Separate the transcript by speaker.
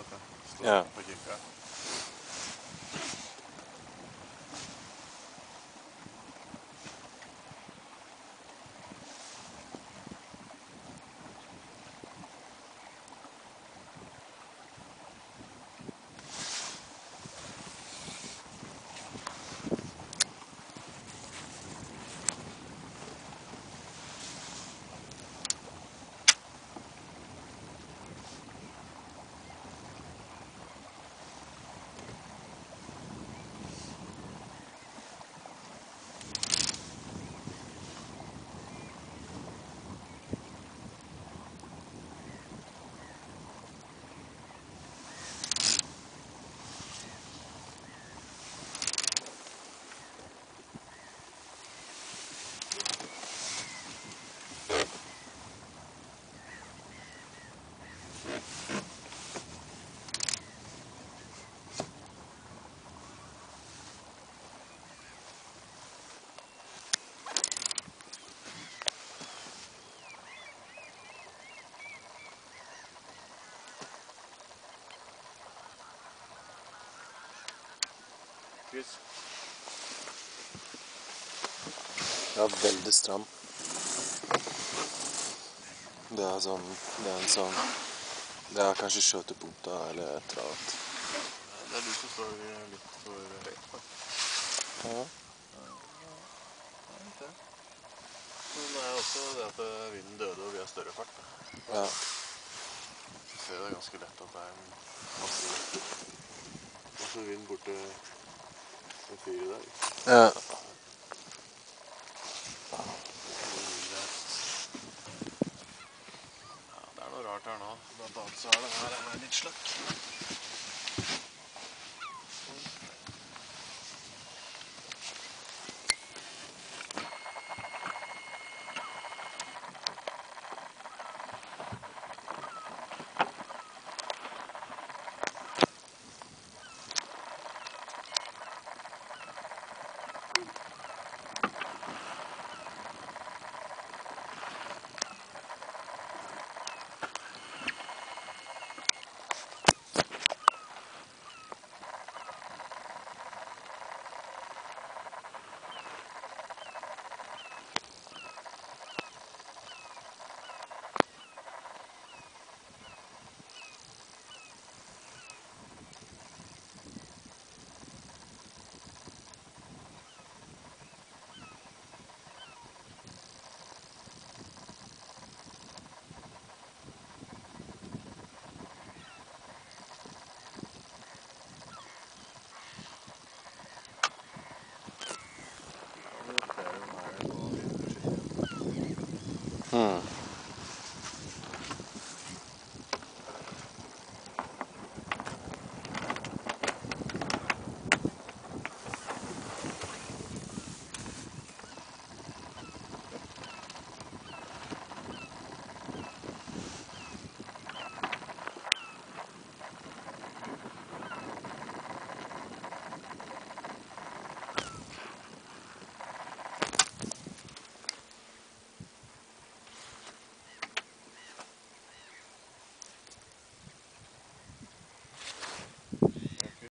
Speaker 1: vet du. Står
Speaker 2: Ja.
Speaker 1: på
Speaker 2: veldig stram. Det er sånn Det er en sånn Det er kanskje skjøtepunkta eller et eller annet.
Speaker 1: Det er du som står litt for høyt. faktisk.
Speaker 2: Ja.
Speaker 1: Men det er også det at vinden døde og vi har større fart.
Speaker 2: Ja.
Speaker 1: Du ser det ganske lett at det er en masse, masse vind borte en fyr i dag.
Speaker 2: ja.
Speaker 1: Ja, det er noe rart her nå. Blant annet så er det her er litt slakk.
Speaker 2: 嗯。